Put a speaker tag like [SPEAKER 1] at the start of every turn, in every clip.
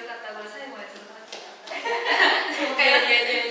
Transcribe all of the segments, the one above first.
[SPEAKER 1] よかった、これ最後まで続なくて。もう一回やって。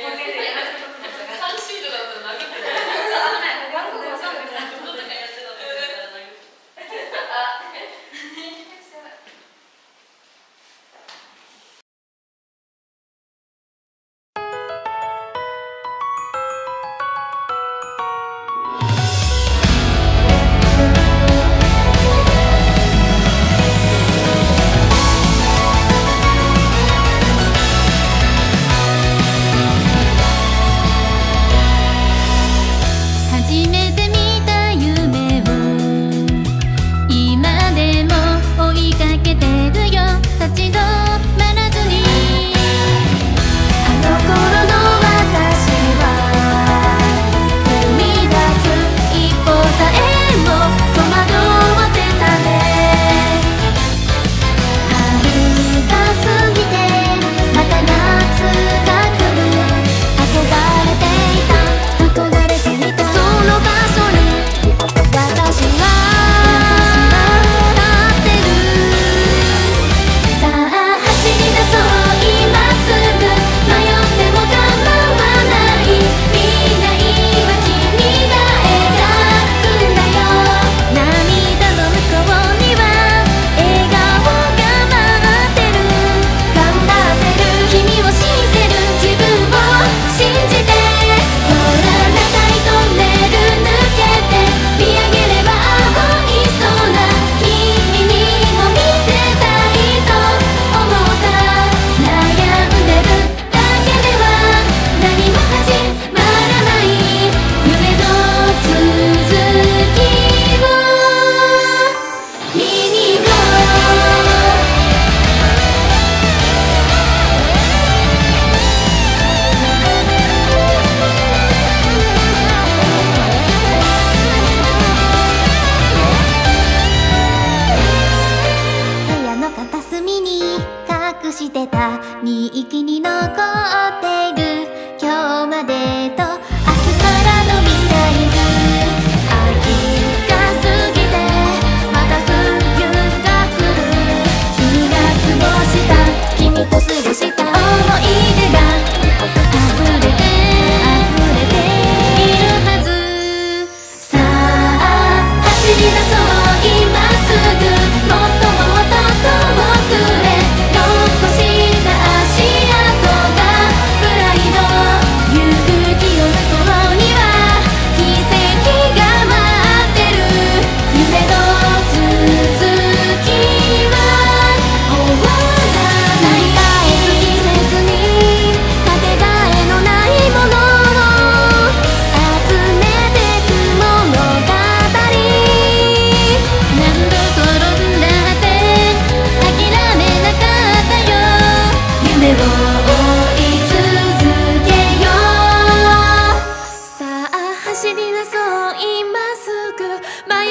[SPEAKER 2] 自己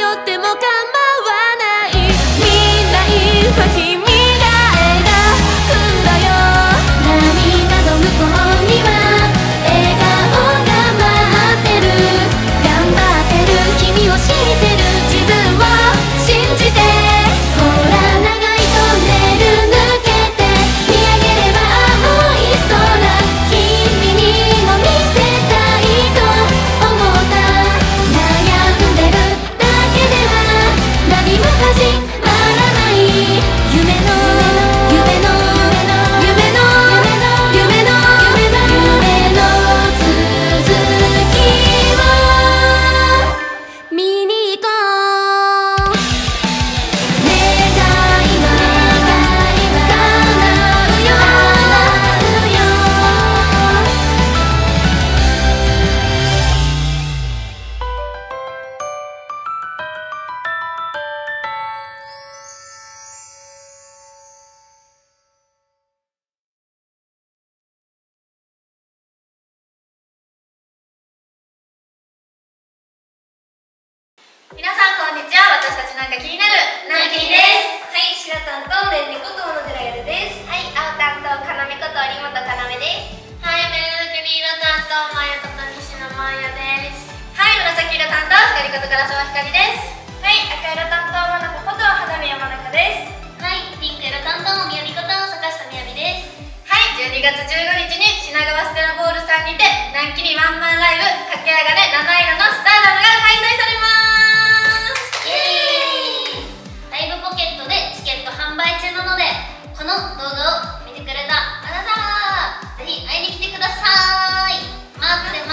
[SPEAKER 2] とっても頑張
[SPEAKER 1] 皆さんこんにちは。私たちなんか気になる。ナキです。はい。白担当レンネこと小野寺やるです。はい。青担当かなめこと有本かなめです
[SPEAKER 3] はいメ
[SPEAKER 2] ルグ
[SPEAKER 3] リーノ担当マヤこと西野マヤです
[SPEAKER 1] はい紫色担当光ことから沢光ですはい赤色担当真中こと花宮真中です
[SPEAKER 3] はいピンク色担当みやびこと坂下みやびです
[SPEAKER 1] はい12月15日に品川ステラボールさんにて南紀にワンマンライブ駆け上がれ七色のスターダムが開催されます
[SPEAKER 3] イトでチケット販売中なのでこの動画を見てくれたあなたぜひ会いに来てください。待って